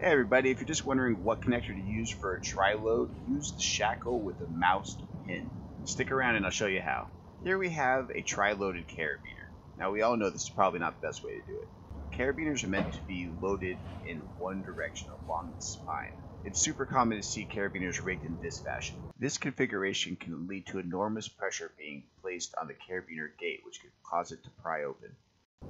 Hey everybody, if you're just wondering what connector to use for a tri-load, use the shackle with a moused pin. Stick around and I'll show you how. Here we have a tri-loaded carabiner. Now we all know this is probably not the best way to do it. Carabiners are meant to be loaded in one direction along the spine. It's super common to see carabiners rigged in this fashion. This configuration can lead to enormous pressure being placed on the carabiner gate which could cause it to pry open.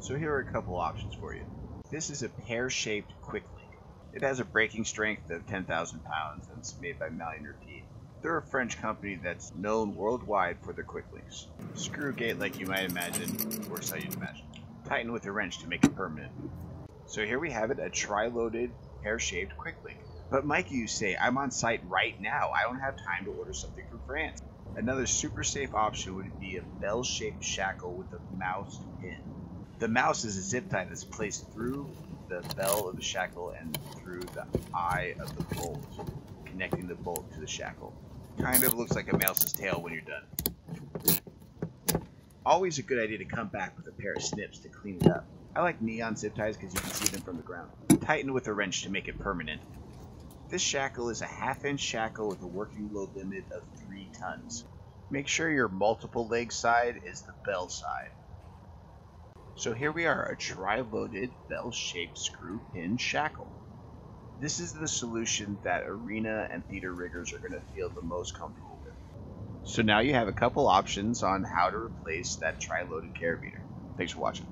So here are a couple options for you. This is a pear-shaped quick link. It has a breaking strength of 10,000 pounds and it's made by Maillon Rapide. They're a French company that's known worldwide for their quick links. Screw gate like you might imagine, or so you'd imagine. Tighten with a wrench to make it permanent. So here we have it, a tri-loaded pear-shaped quick link. But Mike, you say, I'm on site right now. I don't have time to order something from France. Another super safe option would be a bell-shaped shackle with a mouse pin. The mouse is a zip tie that's placed through the bell of the shackle and through the eye of the bolt, connecting the bolt to the shackle. Kind of looks like a mouse's tail when you're done. Always a good idea to come back with a pair of snips to clean it up. I like neon zip ties because you can see them from the ground. Tighten with a wrench to make it permanent. This shackle is a half inch shackle with a working load limit of 3 tons. Make sure your multiple leg side is the bell side. So here we are, a tri-loaded bell-shaped screw pin shackle. This is the solution that arena and theater riggers are going to feel the most comfortable with. So now you have a couple options on how to replace that tri-loaded carabiner. Thanks for watching.